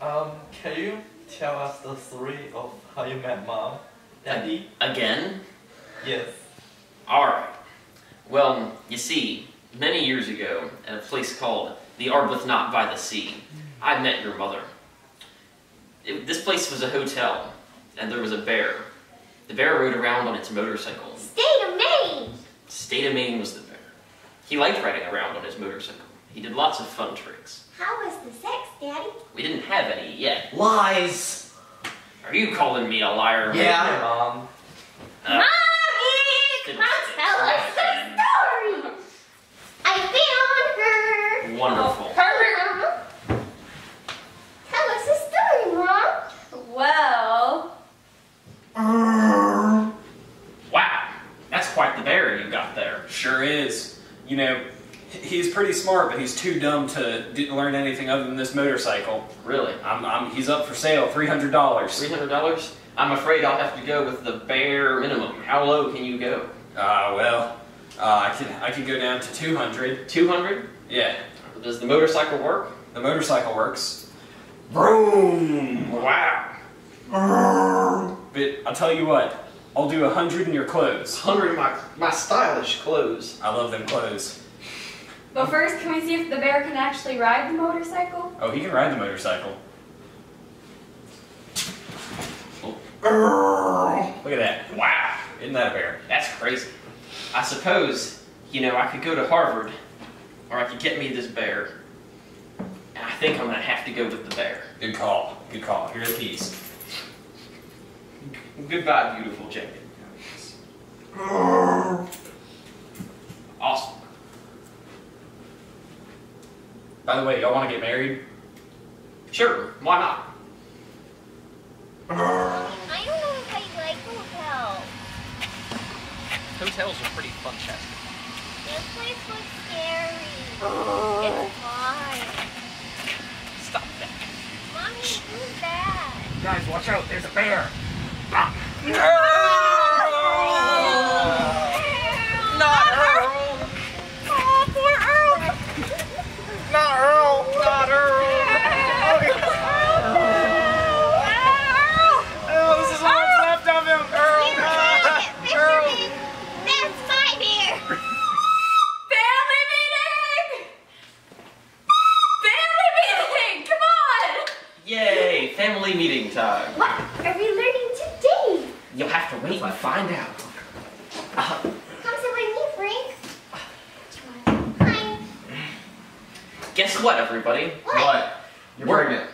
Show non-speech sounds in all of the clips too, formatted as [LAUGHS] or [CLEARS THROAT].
Um, can you tell us the story of how you met mom? Daddy? Again? Yes. Alright. Well, you see, many years ago, at a place called the Arbuthnot by the Sea, I met your mother. It- this place was a hotel, and there was a bear. The bear rode around on its motorcycle. State of Maine! State of Maine was the bear. He liked riding around on his motorcycle. He did lots of fun tricks. How was the sex, Daddy? We didn't have any yet. Lies! Are you calling me a liar? Yeah, mom. Uh, Mommy! didn't Come tell us that the story! I found her! Wonderful. Her! Tell us the story, Mom! Well, Wow, that's quite the bear you got there. Sure is. You know, he's pretty smart, but he's too dumb to learn anything other than this motorcycle. Really? I'm, I'm, he's up for sale, three hundred dollars. Three hundred dollars? I'm afraid I'll have to go with the bare minimum. How low can you go? Ah, well, uh, I can I can go down to two hundred. Two hundred? Yeah, Does the motorcycle work? the motorcycle works. Vroom! Wow. But I'll tell you what, I'll do a hundred in your clothes. Hundred of my my stylish clothes. I love them clothes. But first, can we see if the bear can actually ride the motorcycle? Oh, he can ride the motorcycle. Oh. Look at that. Wow. Isn't that a bear? That's crazy. I suppose, you know, I could go to Harvard, or I could get me this bear. And I think I'm gonna have to go with the bear. Good call. Good call. Here are the keys. Goodbye, beautiful Jacob. Awesome. By the way, y'all want to get married? Sure, why not? I don't know if I like hotels. Hotels are pretty fun, Chester. This place looks scary. It's fine. Stop that. Mommy, who's that? Guys, watch out, there's a bear. Ah. Not Yay, family meeting time. What are we learning today? You'll have to wait and find out. Uh, Come sit with me, Frank. Hi. guess what, everybody? What? You're We're- pregnant.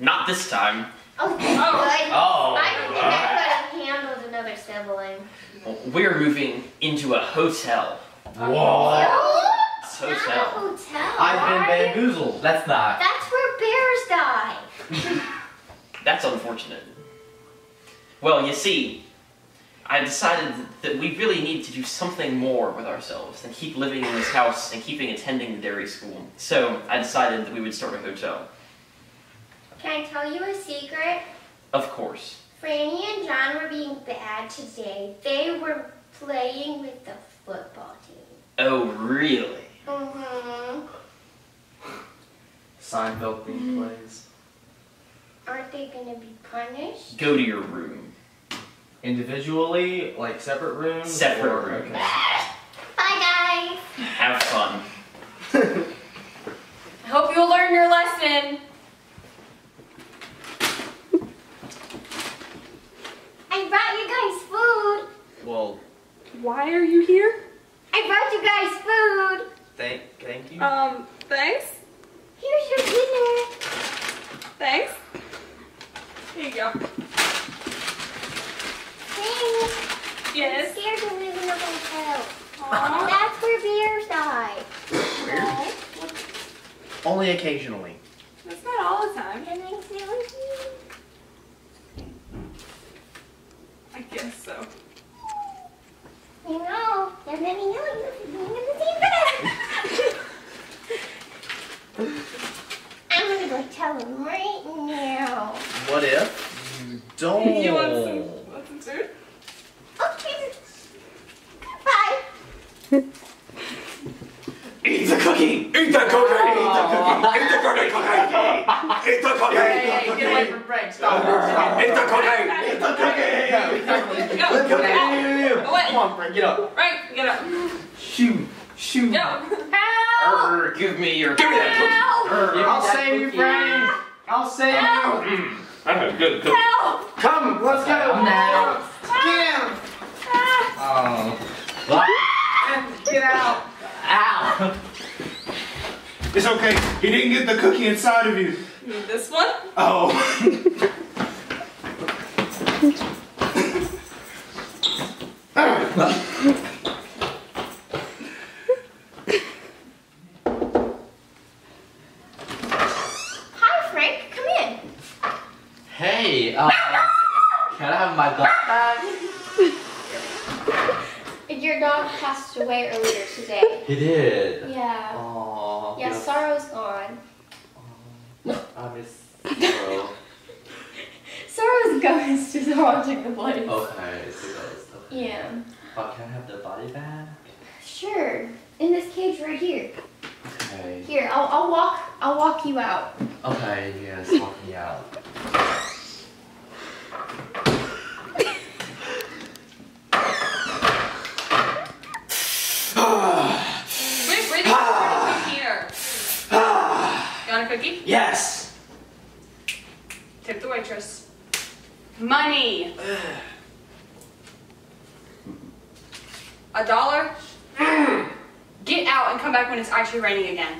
Not this time. Oh, good. Oh. I don't think I could have handled another sibling. We're moving into a hotel. Whoa. Not a Hotel. hotel. I've been bamboozled. That's not. That's where bears die. [LAUGHS] That's unfortunate. Well, you see, I decided that we really need to do something more with ourselves than keep living in this house and keeping attending the dairy school. So I decided that we would start a hotel. Can I tell you a secret? Of course. Franny and John were being bad today. They were playing with the football team. Oh, really? Mm-hmm. Seinfeld theme plays. Aren't they gonna be punished? Go to your room. Individually, like separate rooms? Separate or- rooms. Okay. [LAUGHS] Bye, guys. Have fun. I hope you'll learn your lesson. I brought you guys food. Well, Why are you here? I brought you guys food. thank, thank you. Um, thanks. Here's your dinner. Thanks. Here you go. Thanks. I'm scared to live in a hotel. Aw. That's where bears die. Aw. Only occasionally. That's not all the time. Can I sit with you? I guess so. You know, there's many millions of being in the same bed. [LAUGHS] I'm gonna go tell him right now. What if you don't? You want some, want some food? Okay. Bye. Eat the cookie! Eat the cookie! Eat the cookie! Eat the cookie! Eat the cookie! Hey, hey, get away from Frank. Stop. Stop. It's the cocaine. It's the cocaine. Yeah, we Go. Let's go. Go. Away. Come on, Frank. Get up. Frank, get up. Shoot. Shoot. Go. Help! Err, give me your. Give me that Help! I'll save you, Frank. I'll save you. I'm a good. Help! Come, let's go. No. Get him. Oh. Get out. Ow! It's okay. He didn't get the cookie inside of you. This one? Oh. [LAUGHS] Hi, Frank. Come in. Hey, uh, can I have my dog back? Your dog passed away earlier today. He did. Yeah. Oh. Yeah, Sorrow's gone. I miss Sorrow. Sorrow's ghost is haunting the place. Okay, it's a ghost. Okay. Yeah. But can I have the body bag? Sure. In this cage right here. Okay. Here, I'll, I'll walk. I'll walk you out. Okay, yes, walk me out. Wait, wait, where's the here? You want a cookie? Yes. Tip the waitress. Money. [SIGHS] [SIGHS] [SIGHS] A dollar? [CLEARS THROAT] Get out and come back when it's actually raining again.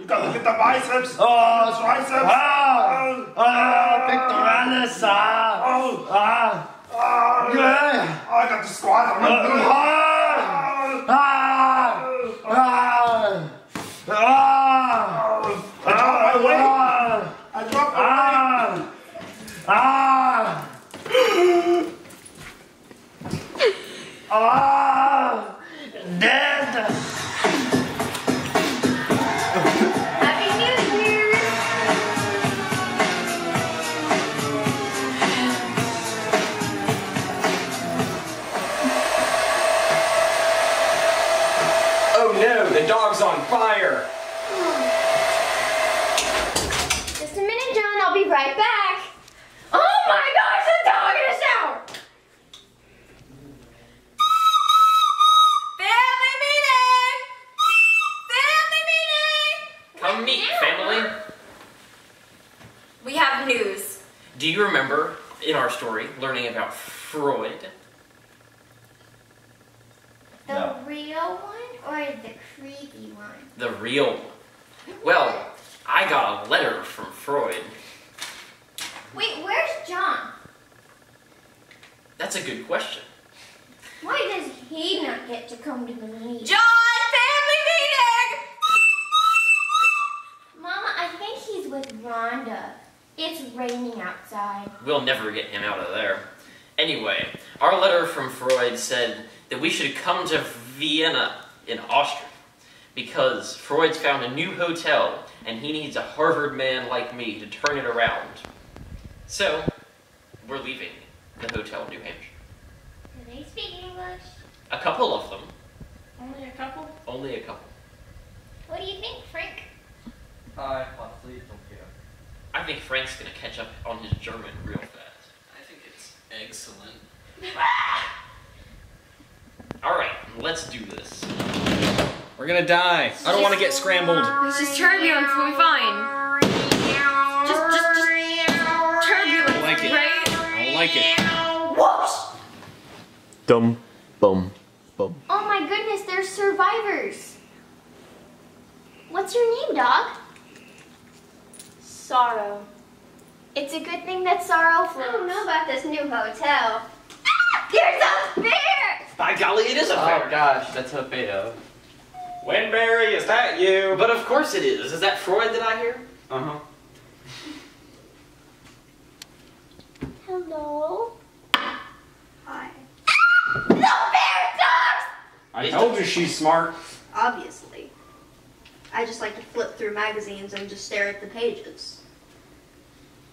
You gotta get the biceps. Oh, the triceps. Ah! Ah, pectoralis, ah! Oh. Ah! Ah. Yeah! I got the squat. I'm gonna Do you remember in our story learning about Freud? The No. real one or the creepy one? The real one. Well, I got a letter from Freud. Wait, where's John? That's a good question. Why does he not get to come to the meeting? John, family meeting! Mama, I think he's with Rhonda. It's raining outside. We'll never get him out of there. Anyway, our letter from Freud said that we should come to Vienna in Austria because Freud's found a new hotel and he needs a Harvard man like me to turn it around. So, we're leaving the hotel in New Hampshire. Do they speak English? A couple of them, Only a couple? only a couple. What do you think, Frank? Hi, honestly, don't care. I think Frank's gonna catch up on his German real fast. I think it's excellent. [LAUGHS] Alright, let's do this. We're gonna die. I don't want to get scrambled. It's just turbulence, we'll be fine. Just, just, just turbulence, I like it. right? I like it. Whoosh! Dum, bum, bum. Oh my goodness, they're survivors. What's your name, dog? Sorrow. It's a good thing that sorrow floats. I don't know about this new hotel. Ah, there's a bear! By golly, it is a bear! Oh bear! gosh, that's a bear. Win Berry, is that you? But of course it is. Is that Freud that I hear? Uh huh. Hello? Hi. The bear dogs! I told you she's smart. Obviously. I just like to flip through magazines and just stare at the pages.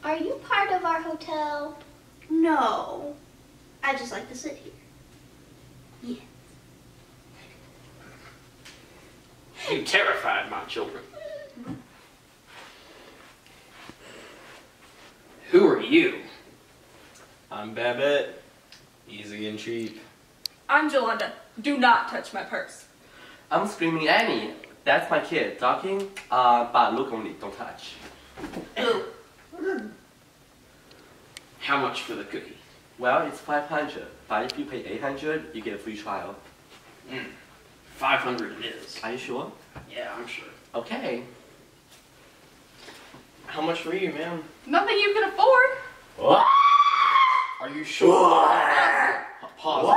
Are you part of our hotel? No. I just like to sit here. Yeah. You terrified my children. Who are you? I'm Babette. Easy and cheap. I'm Jolanda. Do not touch my purse. I'm Screaming Annie. That's my kid talking, uh, but look only, don't touch. How much for the cookie? Well, it's 500, but if you pay 800, you get a free trial. Mm. 500 it is. Are you sure? Yeah, I'm sure. Okay. How much for you, ma'am? Nothing you can afford. What? Are you sure? Pause.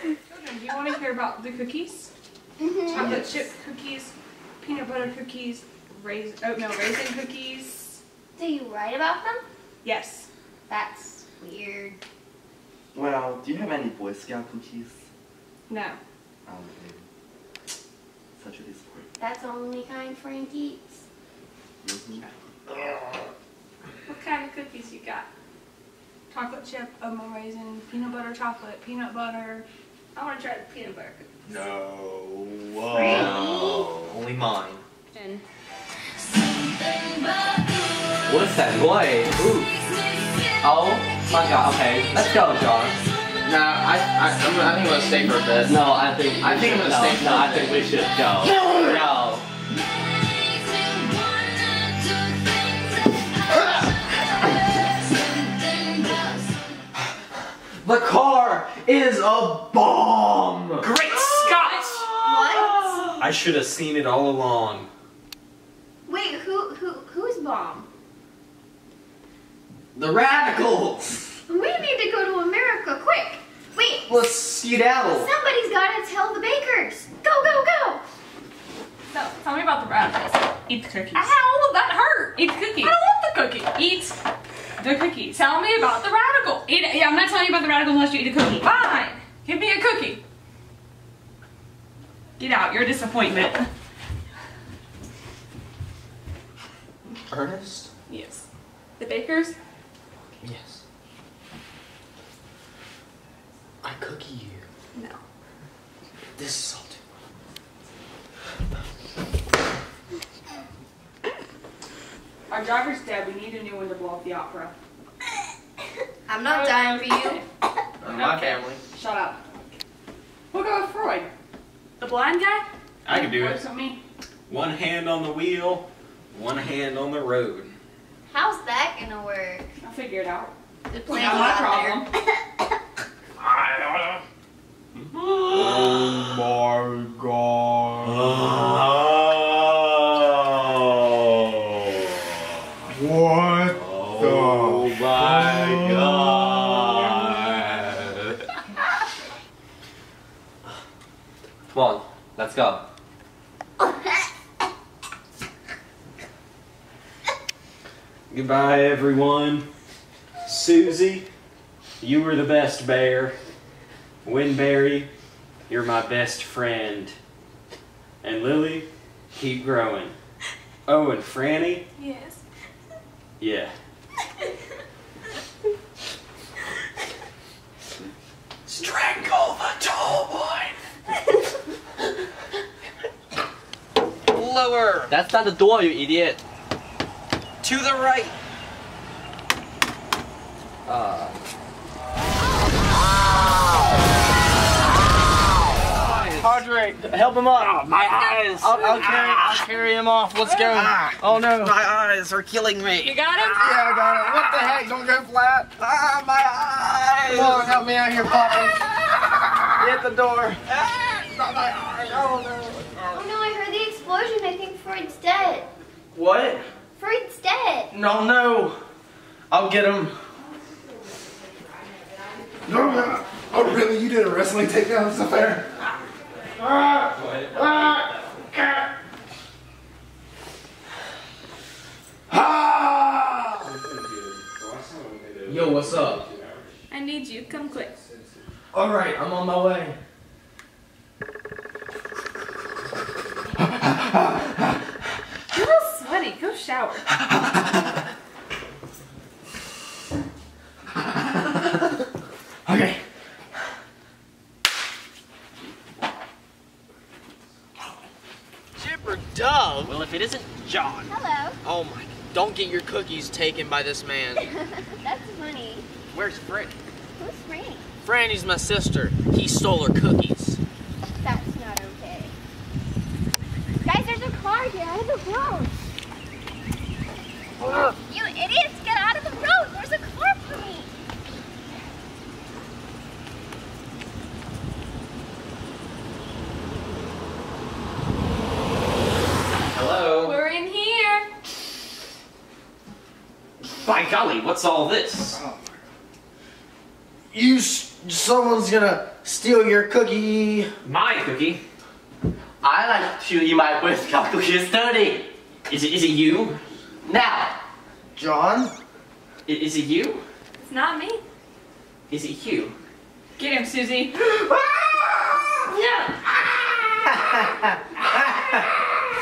Children, do you want to hear about the cookies? Chocolate chip cookies, peanut butter cookies, raisin, oatmeal raisin cookies. Do you write about them? Yes. That's weird. Well, do you have any Boy Scout cookies? No. Oh, okay. Such a disappointment. That's only kind Frank eats. Mhm. What kind of cookies you got? Chocolate chip, oatmeal raisin, peanut butter chocolate, peanut butter. I want to try the peanut butter cookies. No. Frankie? No. Only mine. And What is that noise? Ooh. Oh my god, okay. Let's go, John. Nah, I, I, I'm, I think I'm gonna stay for a bit. No, I think I think I'm gonna no, stay for No, a I bit. think we should go. No. [LAUGHS] The car is a bomb! Great Scott! What? I should have seen it all along. Wait, who who who's bomb? The radicals! We need to go to America quick. Wait, Let's skedaddle! somebody's got to tell the bakers. Go go go. so, tell me about the radicals. Eat the cookies. Ow, that hurt. Eat the cookies. I don't want the cookie. Eat the cookie. Tell me about the radical. Eat it. Yeah, I'm not telling you about the radical unless you eat a cookie. Fine. Give me a cookie. Get out. You're a disappointment. Ernest? Yes. The bakers? Yes. I cookie you. No. This is all too Our driver's dead. We need a new one to blow up the opera. I'm not dying for you. My family. Shut up. We'll go with Freud. The blind guy? I can do it. with me. One hand on the wheel, one hand on the road. How's that gonna work? I'll figure it out. The Not plan's my out there. problem. [LAUGHS] Oh my god. What Oh the my god. Come on, let's go. Goodbye, everyone. Susie, you were the best bear. Win Berry, you're my best friend. And Lily, keep growing. Oh, and Franny, Yes. yeah. Strangle the tall one. Lower. That's not the door, you idiot. To the right. Uh, Padre, help him up. Oh, my eyes. I'll, I'll, carry, ah. I'll carry him off. Let's go. Ah. Oh no. My eyes are killing me. You got him? Ah. Yeah, I got it. What the heck? Don't go flat. Ah, my eyes. Come on, help me out here, Poppy. Hit the door. Not my eyes. Oh, oh no, I heard the explosion. I think Freud's dead. What? Freud's dead. No, no. I'll get him. No, no. Oh, really? You did a wrestling takedown? That's not fair. Yo, what's up? I need you. Come quick. All right, I'm on my way. [LAUGHS] You're real sweaty. Go shower. [LAUGHS] Dove? Well, if it isn't John. Hello. Oh my, don't get your cookies taken by this man. [LAUGHS] That's funny. Where's Franny? Who's Franny? Franny's my sister. He stole her cookies. That's not okay. Guys, there's a car here out of the road. You idiots, get out of the road. There's a car coming. Hello. We're in here. By golly, what's all this? You, someone's gonna steal your cookie. My cookie. I like to eat my Boy Scout cookies dirty. Is it? Is it you? Now, John? I- Is it you? It's not me. Is it you? Get him, Susie. [GASPS]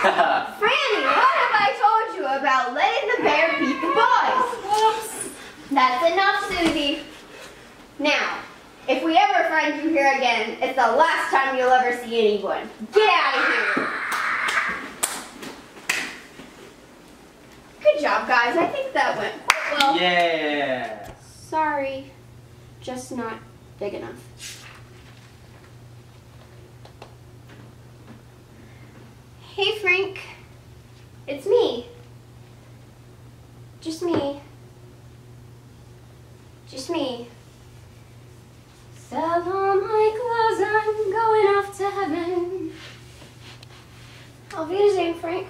Ah! Franny, [LAUGHS] [LAUGHS] what have I told you about letting the bear beat the boys? Whoops. That's enough, Susie. Now, if we ever find you here again, it's the last time you'll ever see anyone. Get out of here. Good job, guys. I think that went quite well. yeah. Sorry, just not big enough. Hey, Frank. It's me. Just me. Just me. Sell all my clothes, I'm going off to heaven. Auf Wiedersehen, Frank.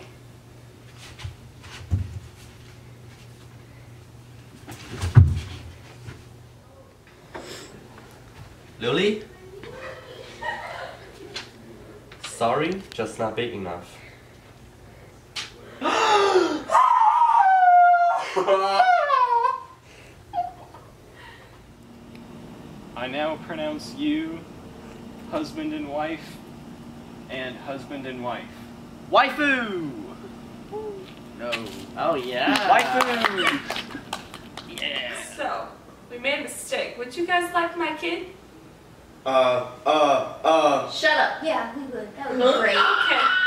Lily? Sorry, just not big enough. [GASPS] [LAUGHS] I now pronounce you husband and wife and husband and wife. Waifu! No. Oh yeah. Waifu! Yeah. So, we made a mistake. Would you guys like my kid? Uh, uh, uh. Shut up. Yeah, we would. That would be [LAUGHS] great. Okay.